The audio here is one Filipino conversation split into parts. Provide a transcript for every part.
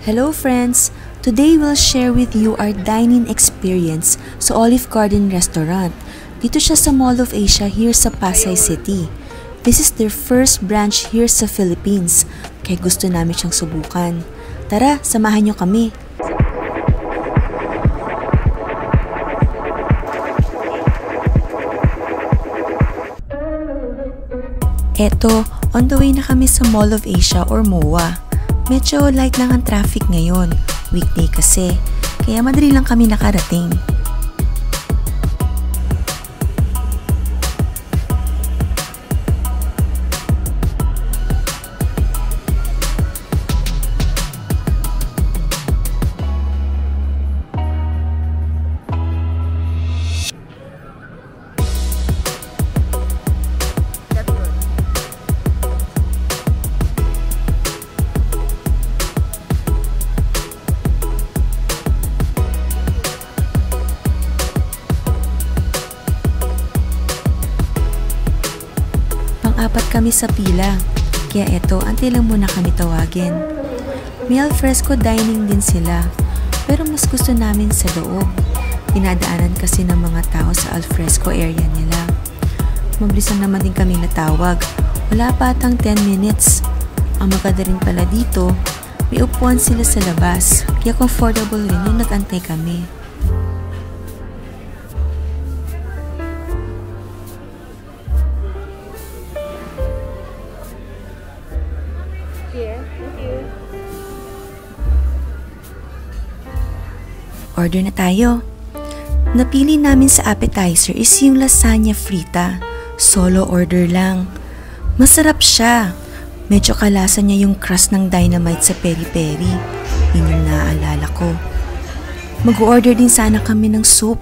Hello friends! Today we'll share with you our dining experience sa Olive Garden Restaurant. Dito siya sa Mall of Asia here sa Pasay City. This is their first branch here sa Philippines, kaya gusto namin siyang subukan. Tara, samahan niyo kami. Eto, on the way na kami sa Mall of Asia or MOA. Medyo light lang ang traffic ngayon. Weekday kasi. Kaya madali lang kami nakarating. Pang-apat kami sa pila. Kaya eto, antay lang muna kami tawagin. May alfresco dining din sila. Pero mas gusto namin sa loob. Dinadaanan kasi ng mga tao sa alfresco area nila. Mabilisan naman din kami natawag. Wala pa atang 10 minutes. Ang maganda rin pala dito, may upuan sila sa labas. Kaya comfortable rin yung nag-antay kami. Order na tayo. Napili namin sa appetizer is yung lasagna frita. Solo order lang. Masarap siya. Medyo kalasa niya yung crust ng dynamite sa peri-peri. Yun yung naaalala ko. Mag-order din sana kami ng soup.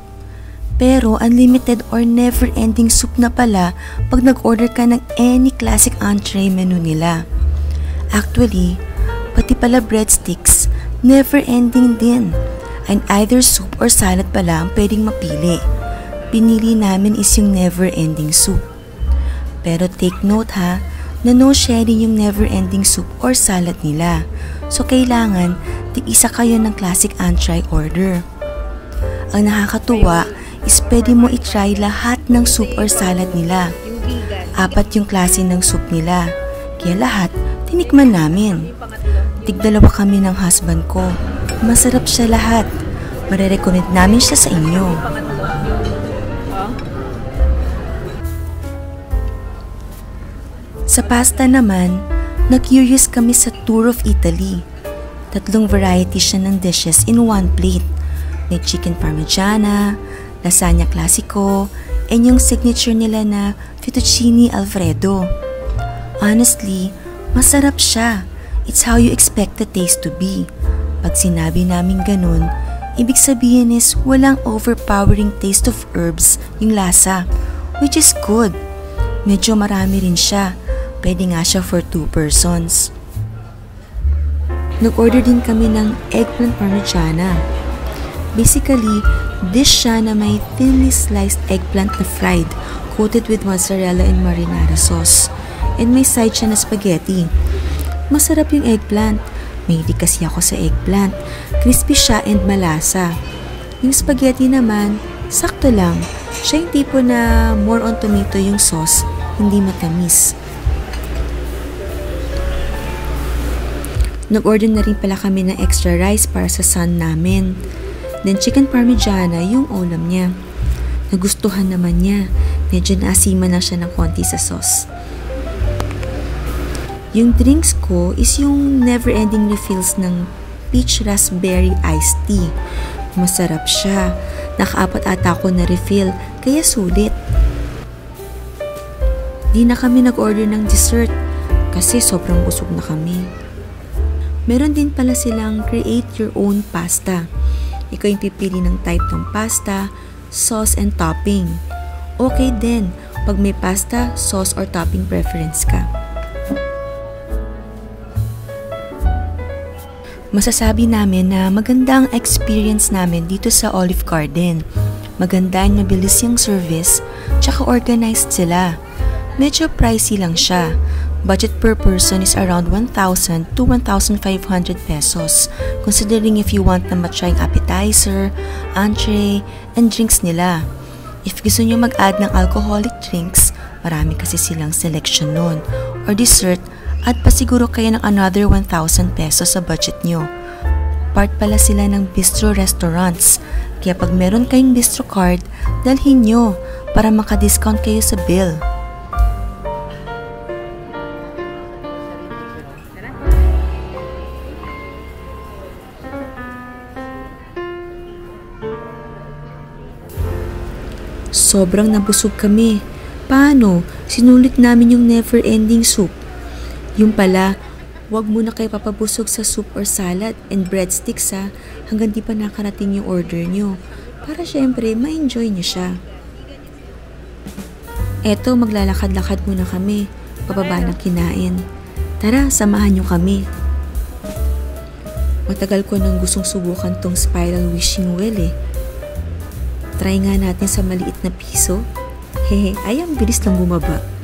Pero unlimited or never-ending soup na pala pag nag-order ka ng any classic entree menu nila. Actually, pati pala breadsticks, never-ending din. And either soup or salad pala ang pwedeng mapili. Pinili namin is yung never-ending soup. Pero take note ha, na no sharing yung never-ending soup or salad nila. So kailangan, tig-isa kayo ng classic entree order. Ang nakakatuwa is pwede mo itry lahat ng soup or salad nila. Apat yung klase ng soup nila. Kaya lahat, tinikman namin. Tigdalawa kami ng husband ko. Masarap siya lahat. Marerecommend namin siya sa inyo. Sa pasta naman, na-curious kami sa Tour of Italy. Tatlong variety siya ng dishes in one plate. May chicken parmigiana, lasagna classico, and yung signature nila na fettuccine alfredo. Honestly, masarap siya. It's how you expect the taste to be. Pag sinabi namin ganun, ibig sabihin is walang overpowering taste of herbs yung lasa, which is good. Medyo marami rin siya. Pwede nga siya for two persons. Nag-order din kami ng eggplant parmigiana. Basically, dish siya na may thinly sliced eggplant na fried, coated with mozzarella and marinara sauce. And may side siya na spaghetti. Masarap yung eggplant. Mahilig kasi ako sa eggplant. Crispy siya and malasa. Yung spaghetti naman, sakto lang. Siya yung tipo na more on tomato yung sauce, hindi matamis. Nag-order na rin pala kami ng extra rice para sa son namin. Then chicken parmigiana yung ulam niya. Nagustuhan naman niya. Medyo naasiman na siya ng konti sa sauce. Yung drinks ko is yung never-ending refills ng peach raspberry iced tea. Masarap siya. Nakaapat ata ako na refill, kaya sulit. Di na kami nag-order ng dessert kasi sobrang busog na kami. Meron din pala silang create your own pasta. Ikaw yung pipili ng type ng pasta, sauce, and topping. Okay din pag may pasta, sauce, or topping preference ka. Masasabi namin na maganda ang experience namin dito sa Olive Garden. Maganda and mabilis yung service, tsaka organized sila. Medyo pricey lang siya, Budget per person is around 1,000 to 1,500 pesos, considering if you want na matry ang appetizer, entree, and drinks nila. If gusto nyo mag-add ng alcoholic drinks, marami kasi silang selection nun. Or dessert, add pa siguro kayo ng another 1,000 pesos sa budget nyo. Part pala sila ng bistro restaurants, kaya pag meron kayong bistro card, dalhin nyo para maka-discount kayo sa bill. Sobrang nabusog kami. Paano? Sinulit namin yung never-ending soup. Yung pala, wag muna kayo papabusog sa soup or salad and breadsticks ha, hanggang di pa nakarating yung order nyo. Para syempre, ma-enjoy nyo siya. Eto, maglalakad-lakad muna kami, pababa ng kinain. Tara, samahan nyo kami. Matagal ko nang gustong subukan tong spiral wishing well eh. Try nga natin sa maliit na piso. Hehe, ay ang bilis lang bumaba.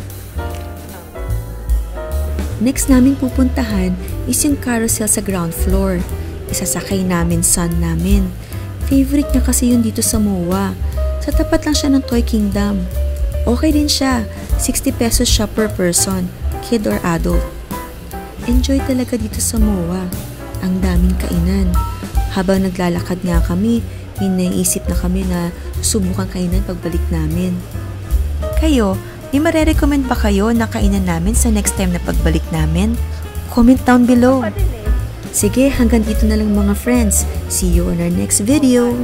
Next namin pupuntahan is yung carousel sa ground floor. Isasakay namin son namin. Favorite niya kasi yun dito sa MOA. Sa tapat lang siya ng Toy Kingdom. Okay din siya. 60 pesos siya per person, kid or adult. Enjoy talaga dito sa MOA. Ang daming kainan. Habang naglalakad nga kami, may naisip na kami na subukan kainan pagbalik namin. Kayo, may marerecommend ba kayo na kainan namin sa next time na pagbalik namin? Comment down below. Sige, hanggang dito na lang mga friends. See you on our next video.